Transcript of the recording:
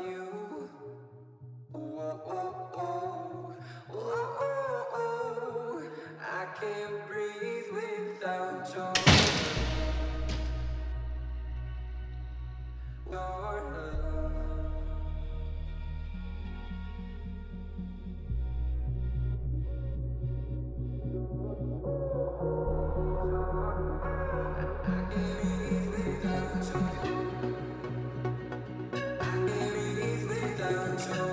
you. Whoa, whoa, whoa, whoa, whoa, whoa. I can't breathe without your love. I can't Thank you.